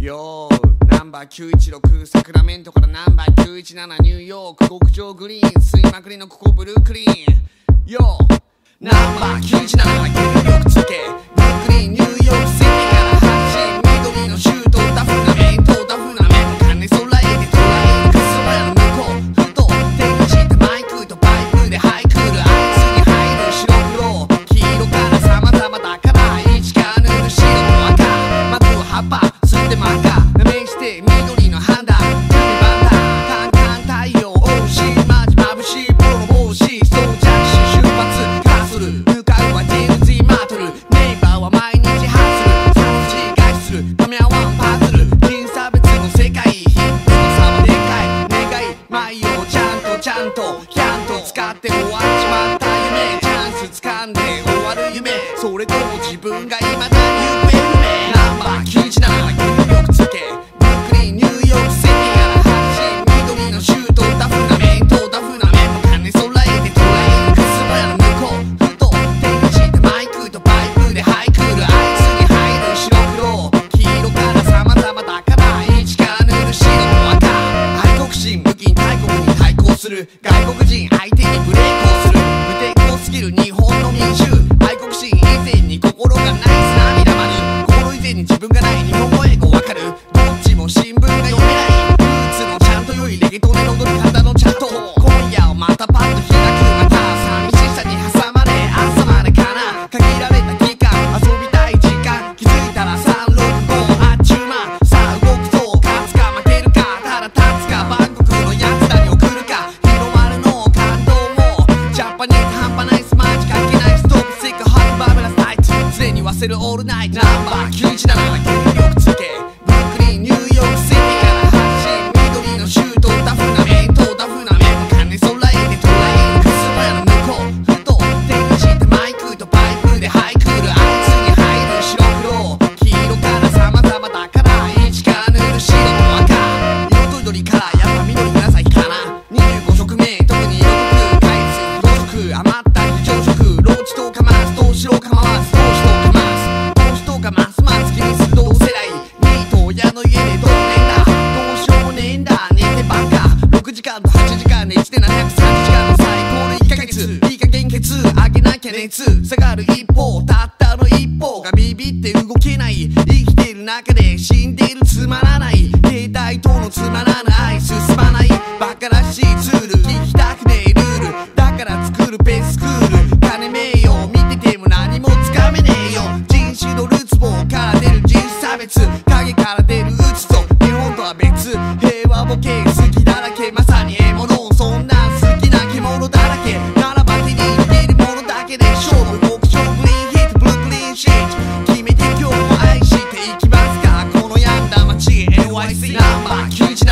よーナンバー916サクラメントからナンバー917ニューヨーク極上グリーン。吸いまくりのここブルークリーン。よーナンバー917 my guy, the main stick. する。外国人相手にブレイクをする。無抵抗すぎる日本の民衆。せるオールナイト。ナンバー917熱下がる一方たったの一方がビビって動けない。生きてる中で死んでいるつまらない。携帯とのつまらない進まない。バカらしいツール聞きたくねえルール。だから作るベスクール。金名誉見てても何もつかめねえよ。人種のるつぼから出る人種差別。NYC. Now my kitchen.